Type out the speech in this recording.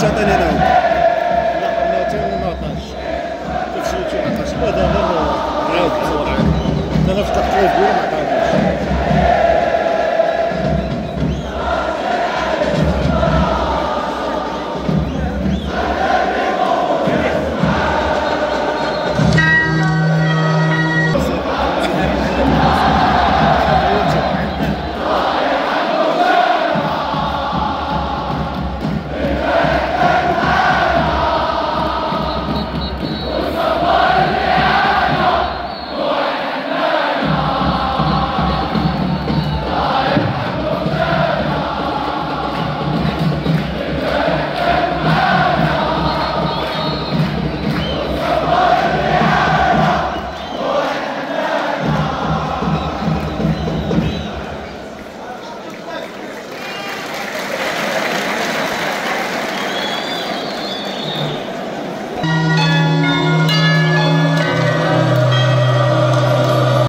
كمان هنا لا لا ما عطاش كيف ما عطاش لا دابا صور عادي أنا فتحت تحت ما عطاش